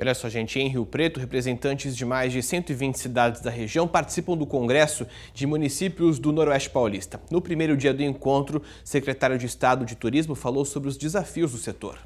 Olha só, gente, em Rio Preto, representantes de mais de 120 cidades da região participam do Congresso de Municípios do Noroeste Paulista. No primeiro dia do encontro, o secretário de Estado de Turismo falou sobre os desafios do setor.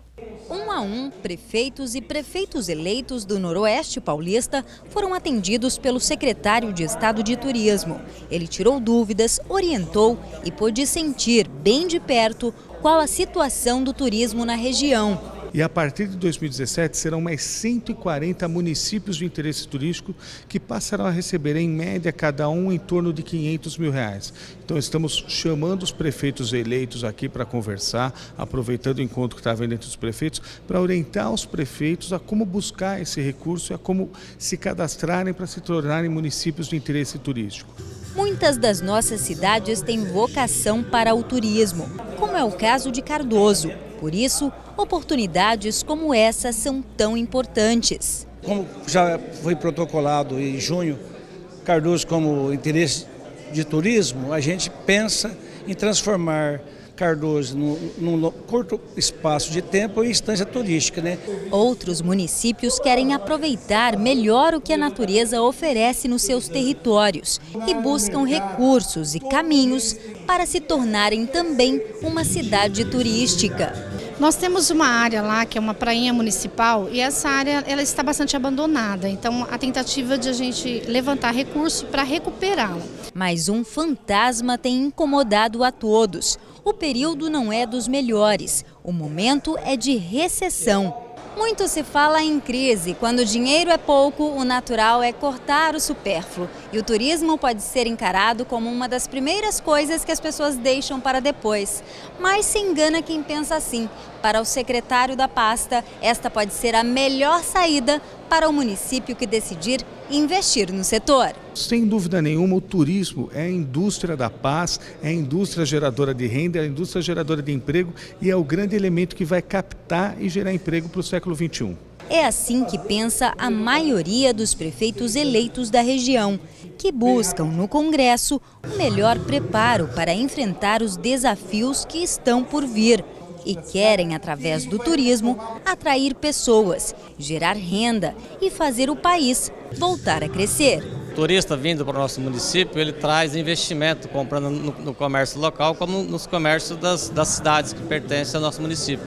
Um a um, prefeitos e prefeitos eleitos do Noroeste Paulista foram atendidos pelo secretário de Estado de Turismo. Ele tirou dúvidas, orientou e pôde sentir bem de perto qual a situação do turismo na região e a partir de 2017 serão mais 140 municípios de interesse turístico que passarão a receber em média cada um em torno de 500 mil reais. Então estamos chamando os prefeitos eleitos aqui para conversar, aproveitando o encontro que está havendo entre os prefeitos, para orientar os prefeitos a como buscar esse recurso e a como se cadastrarem para se tornarem municípios de interesse turístico. Muitas das nossas cidades têm vocação para o turismo, como é o caso de Cardoso. Por isso, oportunidades como essa são tão importantes. Como já foi protocolado em junho, Cardoso como interesse de turismo, a gente pensa em transformar Cardoso num, curto espaço de tempo em instância turística. Né? Outros municípios querem aproveitar melhor o que a natureza oferece nos seus territórios e buscam recursos e caminhos para se tornarem também uma cidade turística. Nós temos uma área lá que é uma prainha municipal e essa área ela está bastante abandonada. Então a tentativa de a gente levantar recurso para recuperá-la. Mas um fantasma tem incomodado a todos. O período não é dos melhores. O momento é de recessão. Muito se fala em crise. Quando o dinheiro é pouco, o natural é cortar o supérfluo. E o turismo pode ser encarado como uma das primeiras coisas que as pessoas deixam para depois. Mas se engana quem pensa assim. Para o secretário da pasta, esta pode ser a melhor saída para o município que decidir investir no setor. Sem dúvida nenhuma, o turismo é a indústria da paz, é a indústria geradora de renda, é a indústria geradora de emprego e é o grande elemento que vai captar e gerar emprego para o século XXI. É assim que pensa a maioria dos prefeitos eleitos da região, que buscam no Congresso o melhor preparo para enfrentar os desafios que estão por vir e querem, através do turismo, atrair pessoas, gerar renda e fazer o país voltar a crescer. O turista vindo para o nosso município, ele traz investimento, comprando no, no comércio local, como nos comércios das, das cidades que pertencem ao nosso município.